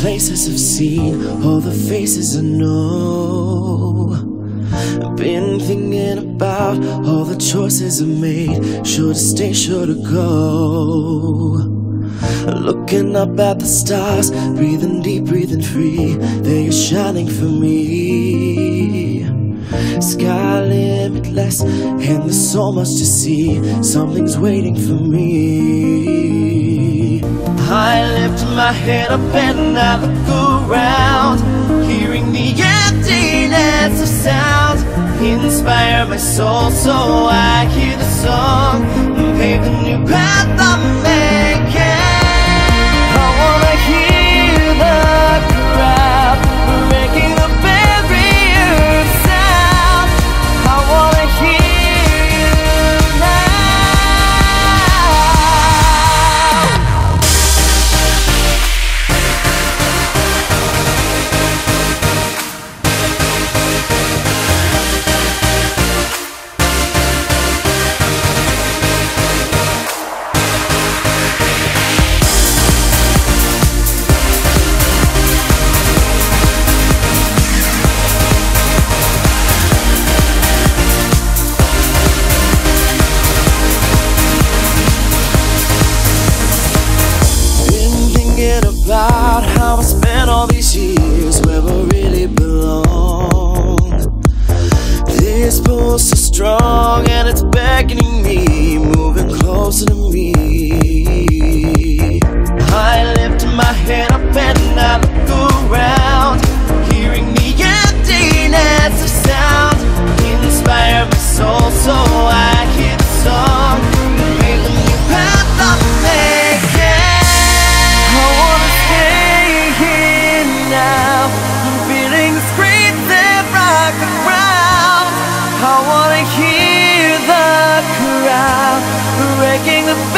places I've seen, all the faces I know. I've been thinking about all the choices I made, sure to stay, sure to go. Looking up at the stars, breathing deep, breathing free, they are shining for me. Sky limitless, and there's so much to see. Something's waiting for me. I lift my head up and I look around, hearing the emptiness of sound. Inspire my soul so I hear the song, pave the new path about how I spent all these years where I really belong. This pull's so strong and it's beckoning me, moving closer to me. making the